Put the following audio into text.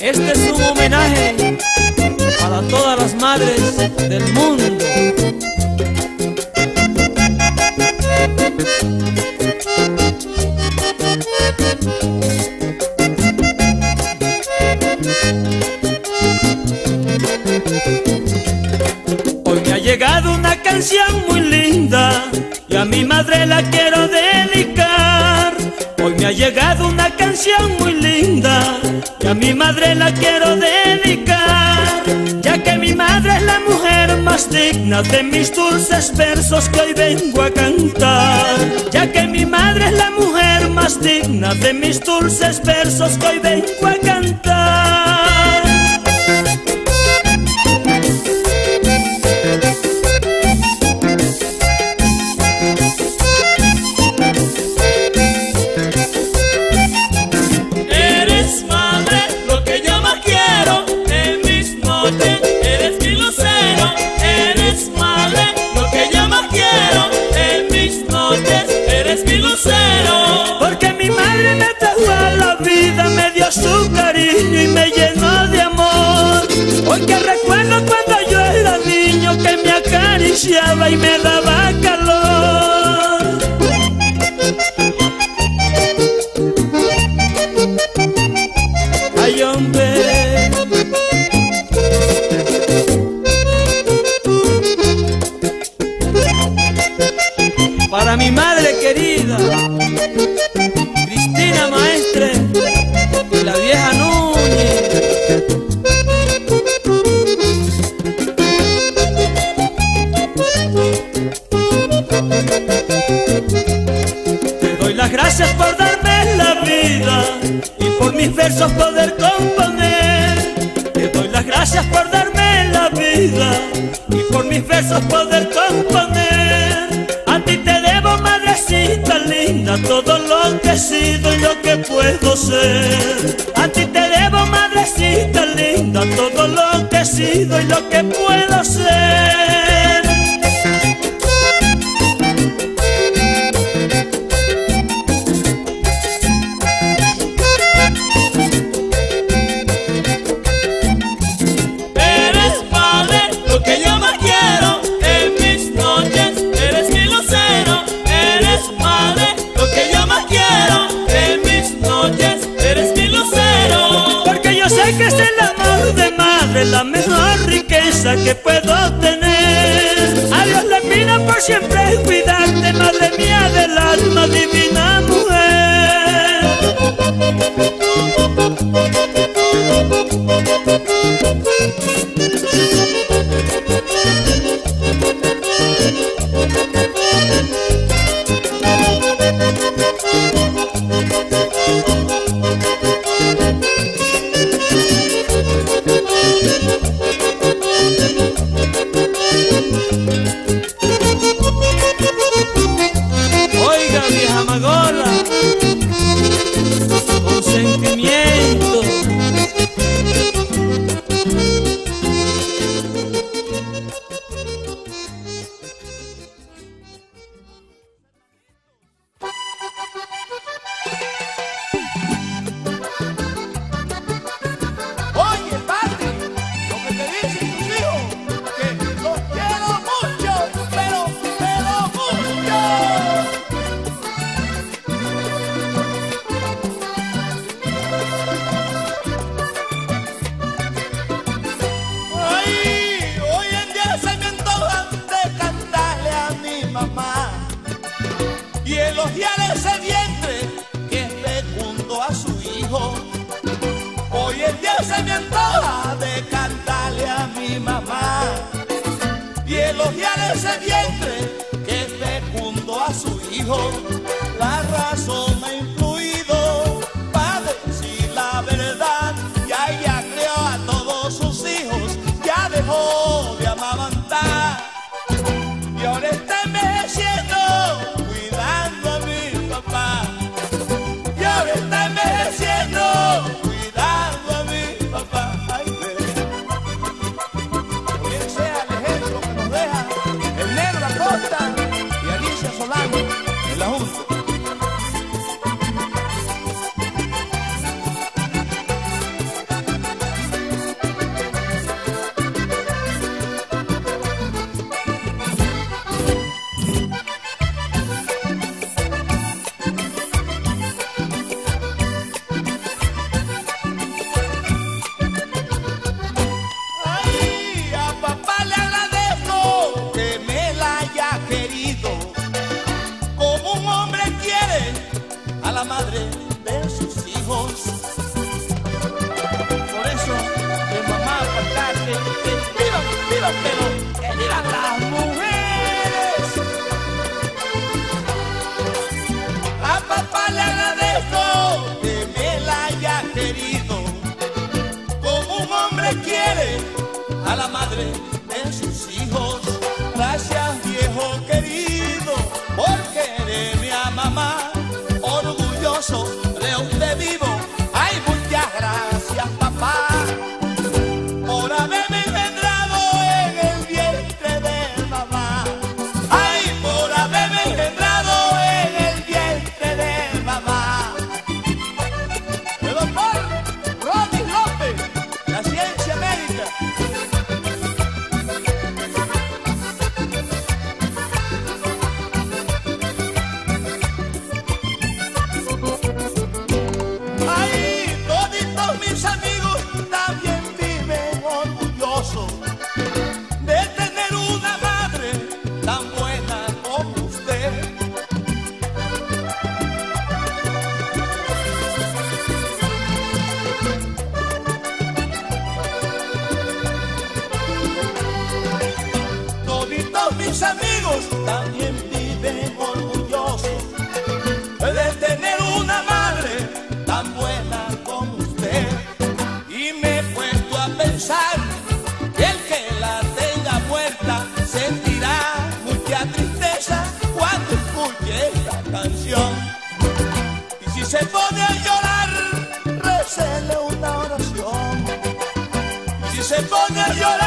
Este es un homenaje para todas las madres del mundo. Hoy me ha llegado una canción muy linda y a mi madre la quiero ha llegado una canción muy linda y a mi madre la quiero dedicar. Ya que mi madre es la mujer más digna de mis dulces versos que hoy vengo a cantar. Ya que mi madre es la mujer más digna de mis dulces versos que hoy vengo a cantar. Y me daba calor. Ay, hombre. Para mi madre querida, versos poder componer. Te doy las gracias por darme la vida y por mis versos poder componer. A ti te debo, madrecita linda, todo lo que he sido y lo que puedo ser. A ti te debo, madrecita linda, todo lo que he sido y lo que puedo la mejor riqueza que puedo tener. A Dios le pido por siempre elogiar ese vientre que fecundo a su hijo. Hoy en día se me antoja de cantarle a mi mamá y elogiar ese vientre que fecundo a su hijo. la madre de sus hijos. Por eso, que mamá cantarte, que vivan, vivan, pero que vivan las mujeres. A papá le agradezco que me la haya querido, como un hombre quiere a la madre. También viven orgullosos de tener una madre tan buena como usted. Y me he puesto a pensar que el que la tenga muerta sentirá mucha tristeza cuando escuche esta canción. Y si se pone a llorar, recele una oración. Y si se pone a llorar,